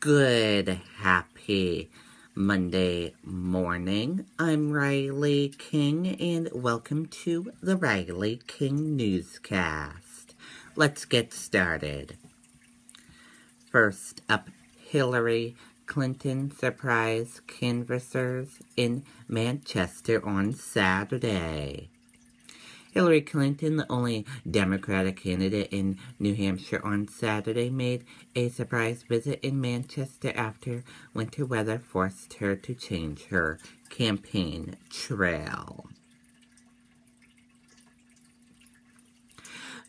Good, happy Monday morning. I'm Riley King, and welcome to the Riley King Newscast. Let's get started. First up, Hillary Clinton surprise canvassers in Manchester on Saturday. Hillary Clinton, the only Democratic candidate in New Hampshire on Saturday, made a surprise visit in Manchester after winter weather forced her to change her campaign trail.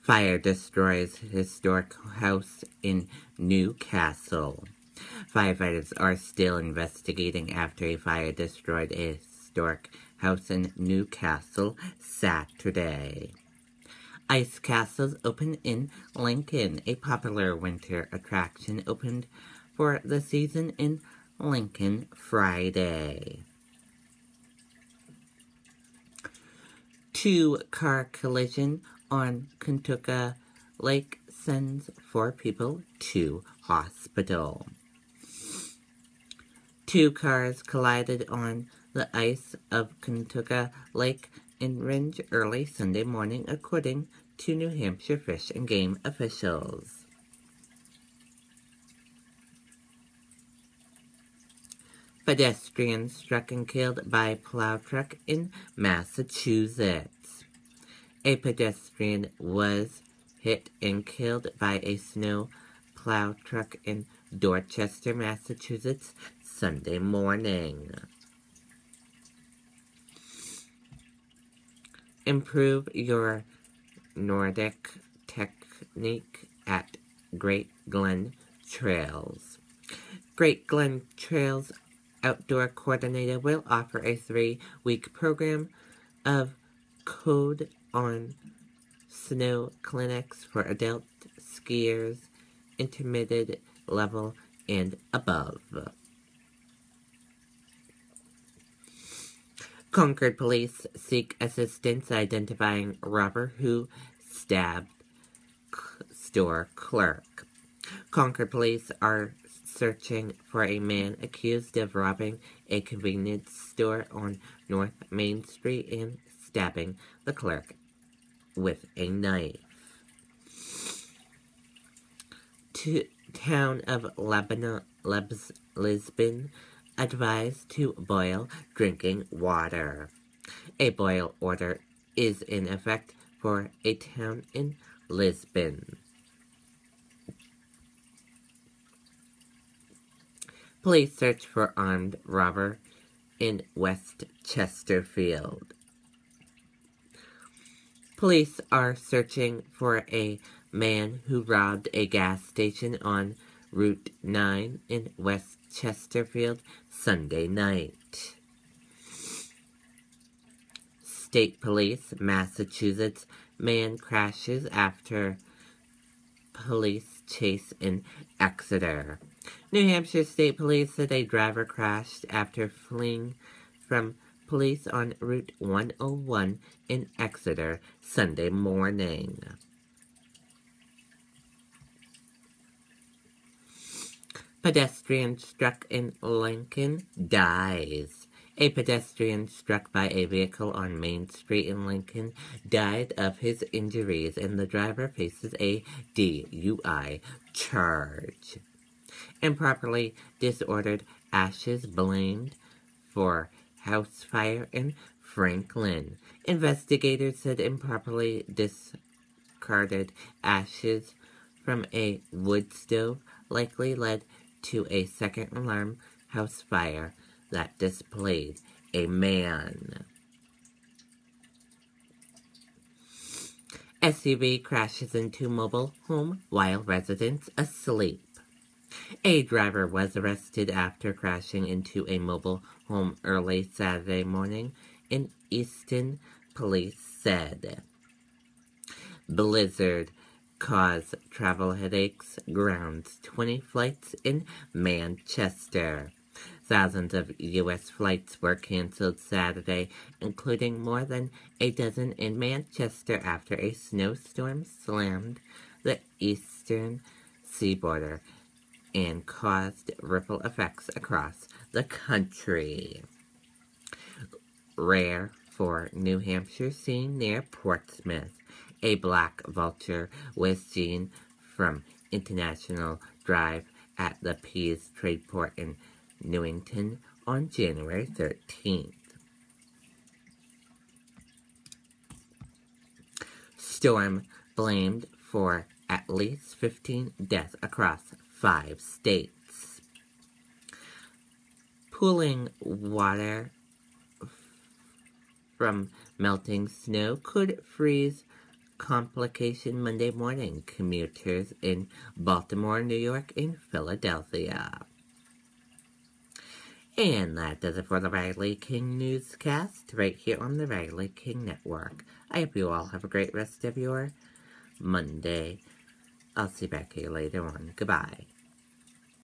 Fire destroys historic house in Newcastle. Firefighters are still investigating after a fire destroyed a historic house in Newcastle Saturday. Ice castles open in Lincoln. A popular winter attraction opened for the season in Lincoln Friday. Two-car collision on Contoocook Lake sends four people to hospital. Two cars collided on the ice of Contoocook Lake in Rindge early Sunday morning, according to New Hampshire Fish and Game officials. Pedestrian struck and killed by plow truck in Massachusetts. A pedestrian was hit and killed by a snow plow truck in Dorchester, Massachusetts, Sunday morning. Improve your Nordic technique at Great Glen Trails. Great Glen Trails Outdoor Coordinator will offer a three-week program of code on snow clinics for adult skiers, intermediate level, and above. Concord police seek assistance identifying robber who stabbed store clerk. Concord police are searching for a man accused of robbing a convenience store on North Main Street and stabbing the clerk with a knife. To town of Lebanon, Lisbon advised to boil drinking water. A boil order is in effect for a town in Lisbon. Police search for armed robber in West Chesterfield. Police are searching for a man who robbed a gas station on Route 9 in West Chesterfield Sunday night. State Police, Massachusetts, man crashes after police chase in Exeter. New Hampshire State Police said a driver crashed after fleeing from police on Route 101 in Exeter Sunday morning. Pedestrian struck in Lincoln dies. A pedestrian struck by a vehicle on Main Street in Lincoln died of his injuries, and the driver faces a DUI charge. Improperly disordered ashes blamed for house fire in Franklin. Investigators said improperly discarded ashes from a wood stove likely led to a second alarm house fire that displayed a man. SUV crashes into mobile home while residents asleep. A driver was arrested after crashing into a mobile home early Saturday morning in Easton, police said. Blizzard cause travel headaches, grounds 20 flights in Manchester. Thousands of U.S. flights were canceled Saturday, including more than a dozen in Manchester after a snowstorm slammed the eastern seaboard and caused ripple effects across the country. Rare for New Hampshire scene near Portsmouth. A black vulture was seen from International Drive at the Pease Trade Port in Newington on January 13th. Storm blamed for at least 15 deaths across five states. Pooling water from melting snow could freeze complication Monday morning. Commuters in Baltimore, New York, and Philadelphia. And that does it for the Riley King newscast right here on the Riley King Network. I hope you all have a great rest of your Monday. I'll see you back here later on. Goodbye.